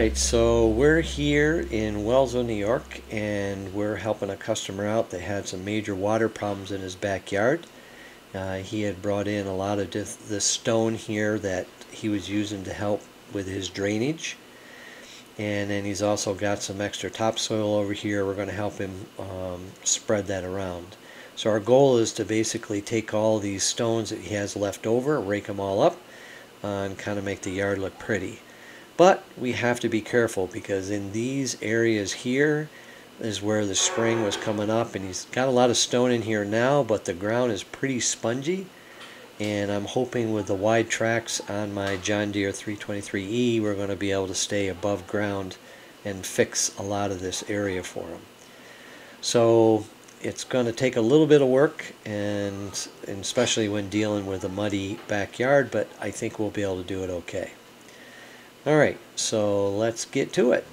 Right, so we're here in Wellsville, New York, and we're helping a customer out that had some major water problems in his backyard. Uh, he had brought in a lot of the stone here that he was using to help with his drainage. And then he's also got some extra topsoil over here. We're going to help him um, spread that around. So our goal is to basically take all these stones that he has left over, rake them all up, uh, and kind of make the yard look pretty. But we have to be careful because in these areas here is where the spring was coming up and he's got a lot of stone in here now but the ground is pretty spongy and I'm hoping with the wide tracks on my John Deere 323E we're going to be able to stay above ground and fix a lot of this area for him. So it's going to take a little bit of work and, and especially when dealing with a muddy backyard but I think we'll be able to do it okay. Alright, so let's get to it.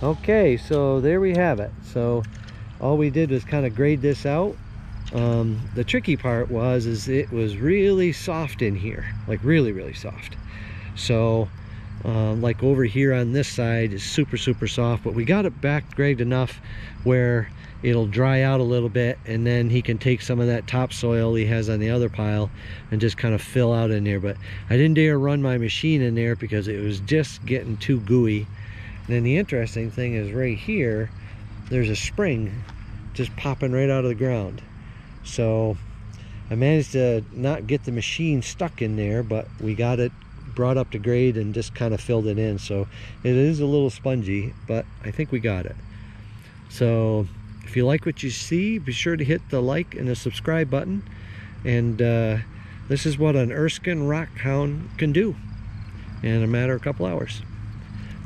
Okay, so there we have it. So all we did was kind of grade this out. Um, the tricky part was is it was really soft in here, like really, really soft. So um, like over here on this side is super, super soft, but we got it back graded enough where it'll dry out a little bit and then he can take some of that topsoil he has on the other pile and just kind of fill out in there. But I didn't dare run my machine in there because it was just getting too gooey and then the interesting thing is right here, there's a spring just popping right out of the ground. So I managed to not get the machine stuck in there, but we got it brought up to grade and just kind of filled it in. So it is a little spongy, but I think we got it. So if you like what you see, be sure to hit the like and the subscribe button. And uh, this is what an Erskine Rockhound can do in a matter of a couple hours.